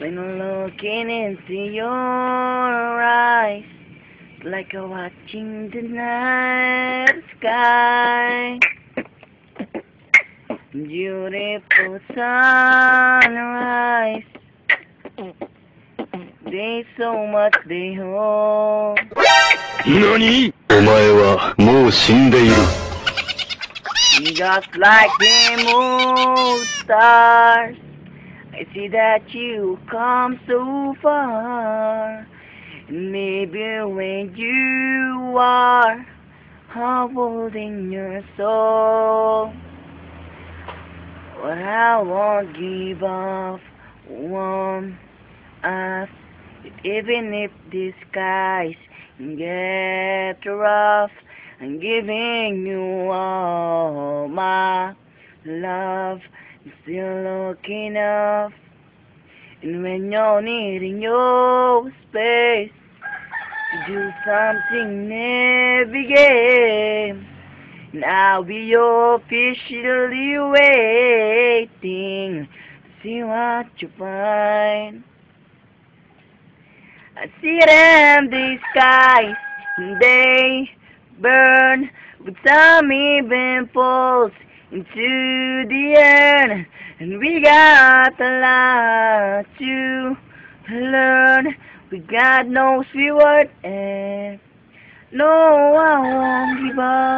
When I'm looking into your eyes, it's like I'm watching the night sky. Beautiful sunrise. There's so much they hold. 何お前はもう死んでいる。 Just like the moon stars, I see that you come so far. Maybe when you are in your soul, but I won't give up on us. Even if the skies get rough, I'm giving you all my love. I'm still looking up. And when you're needing your space to do something every game, and I'll be officially waiting to see what you find. I see them, the skies, and they burn with some even falls into the end, And we got a lot to learn. We got no reward and no, I won't give up.